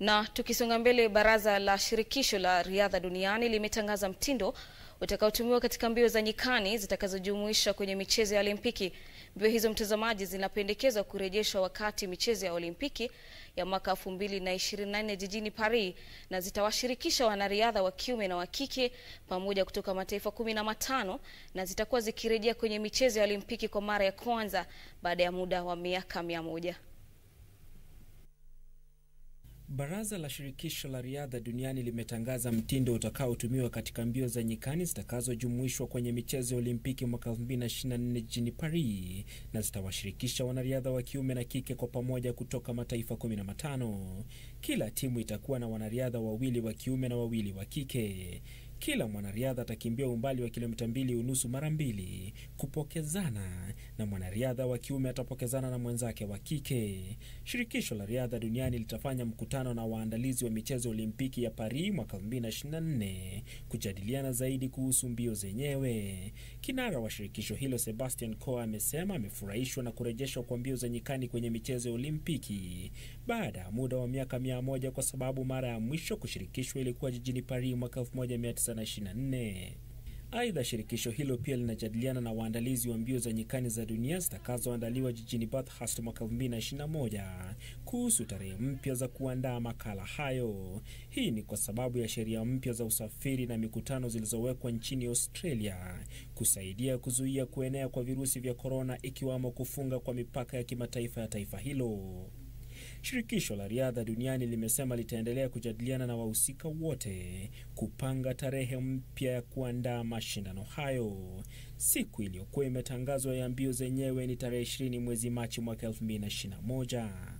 Na tukisonga mbele, baraza la shirikisho la riadha duniani limetangaza mtindo utakaotumiwa katika mbio za nyikani zitakazojumuisha kwenye michezo ya Olimpiki. Mbio hizo, mtazamaji, zinapendekezwa kurejeshwa wakati michezo ya Olimpiki ya mwaka 2024 jijini Paris, na zitawashirikisha wanariadha wa kiume na wa kike pamoja kutoka mataifa kumi na matano na zitakuwa zikirejea kwenye michezo ya Olimpiki kwa mara ya kwanza baada ya muda wa miaka mia moja. Baraza la shirikisho la riadha duniani limetangaza mtindo utakaotumiwa katika mbio za nyikani zitakazojumuishwa kwenye michezo ya Olimpiki mwaka 2024 jijini Paris, na zitawashirikisha wanariadha wa kiume na kike kwa pamoja kutoka mataifa 15. Kila timu itakuwa na wanariadha wawili wa kiume na wawili wa kike. Kila mwanariadha atakimbia umbali wa kilomita mbili unusu mara mbili kupokezana, na mwanariadha wa kiume atapokezana na mwenzake wa kike. Shirikisho la riadha duniani litafanya mkutano na waandalizi wa michezo ya Olimpiki ya Paris mwaka 2024 kujadiliana zaidi kuhusu mbio zenyewe. Kinara wa shirikisho hilo Sebastian Coe amesema amefurahishwa na kurejeshwa kwa mbio za nyikani kwenye michezo ya Olimpiki baada ya muda wa miaka mia moja kwa sababu mara ya mwisho kushirikishwa ilikuwa jijini Paris mwaka 1924. Aidha, shirikisho hilo pia linajadiliana na waandalizi wa mbio za nyikani za dunia zitakazoandaliwa jijini Bathurst mwaka 2021 kuhusu tarehe mpya za kuandaa makala hayo. Hii ni kwa sababu ya sheria mpya za usafiri na mikutano zilizowekwa nchini Australia kusaidia kuzuia kuenea kwa virusi vya korona, ikiwamo kufunga kwa mipaka ya kimataifa ya taifa hilo. Shirikisho la riadha duniani limesema litaendelea kujadiliana na wahusika wote kupanga tarehe mpya ya kuandaa mashindano hayo. Siku iliyokuwa imetangazwa ya mbio zenyewe ni tarehe 20 mwezi Machi mwaka 2021.